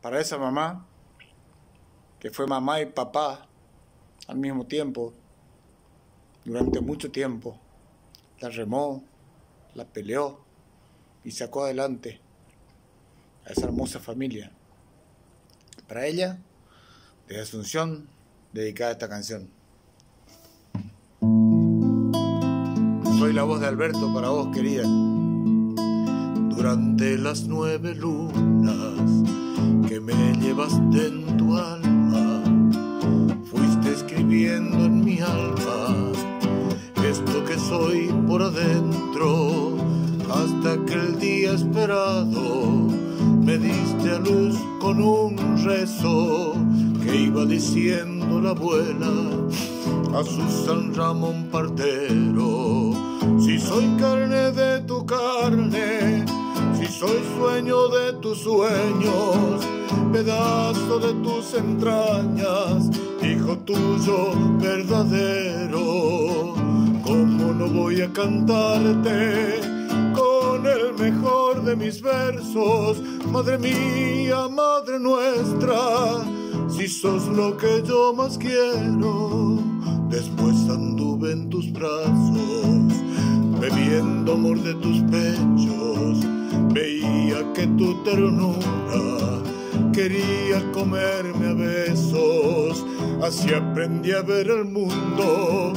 para esa mamá, que fue mamá y papá al mismo tiempo, durante mucho tiempo, la remó, la peleó y sacó adelante a esa hermosa familia. Para ella, de Asunción, dedicada esta canción. Soy la voz de Alberto para vos, querida. Durante las nueve lunas que me llevaste en tu alma, fuiste escribiendo en mi alma esto que soy por adentro, hasta que el día esperado me diste a luz con un rezo que iba diciendo la abuela a su San Ramón Partero. Si soy carne de tu carne, de tus sueños, pedazo de tus entrañas, hijo tuyo verdadero, ¿cómo no voy a cantarte? Con el mejor de mis versos, madre mía, madre nuestra, si sos lo que yo más quiero Después anduve en tus brazos, bebiendo amor de tus pechos. Veía que tu ternura quería comerme a besos. Así aprendí a ver el mundo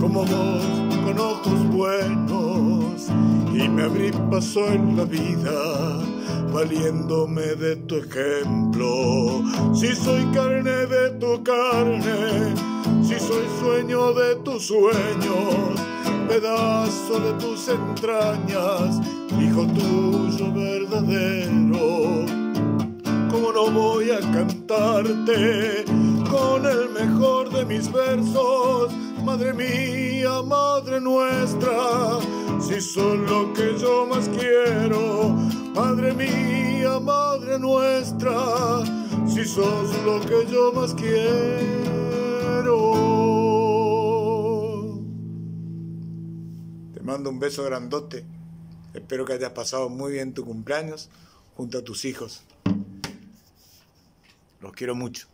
como vos, con ojos buenos. Y me abrí paso en la vida, valiéndome de tu ejemplo. Si soy carne de tu carne si soy sueño de tus sueños, pedazo de tus entrañas, hijo tuyo verdadero. ¿Cómo no voy a cantarte con el mejor de mis versos? Madre mía, madre nuestra, si son lo que yo más quiero. Madre mía, madre nuestra, si sos lo que yo más quiero. Te mando un beso grandote. Espero que hayas pasado muy bien tu cumpleaños junto a tus hijos. Los quiero mucho.